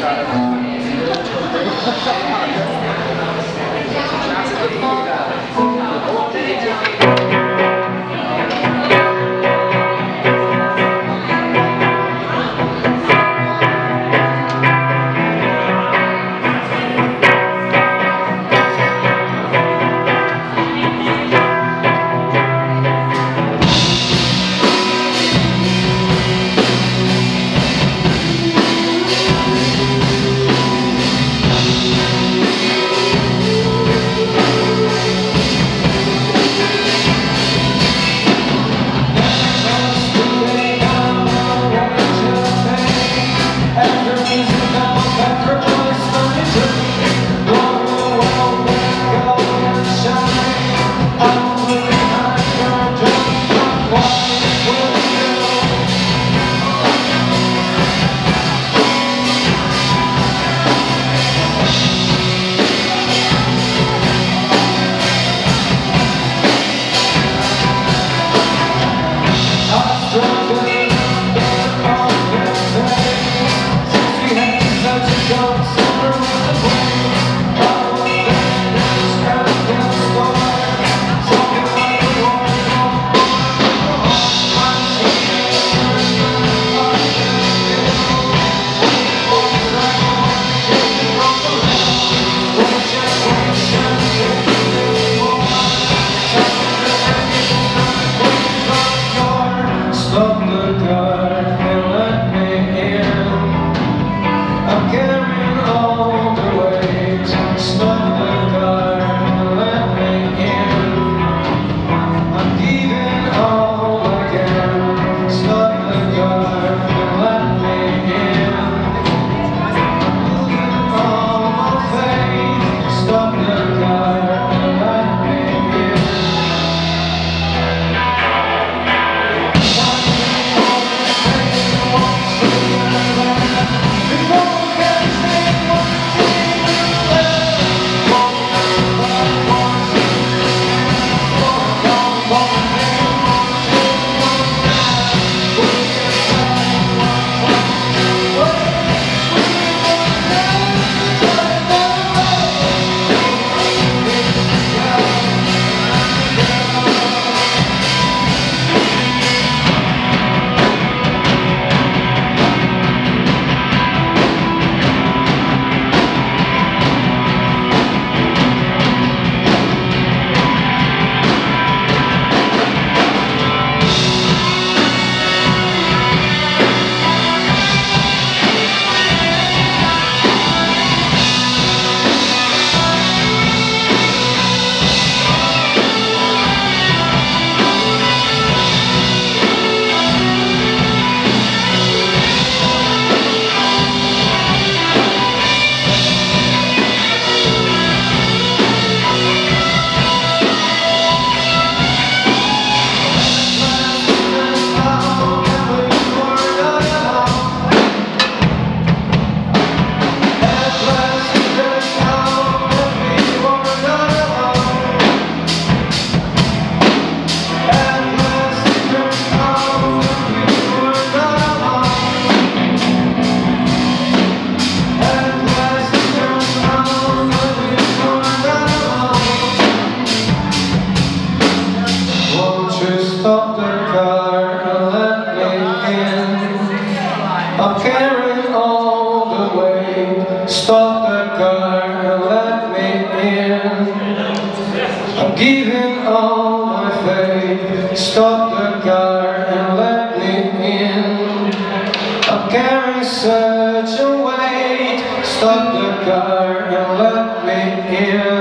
Stop the car and let me in. I'm giving all my faith. Stop the car and let me in. I'm carrying such a weight. Stop the car and let me in.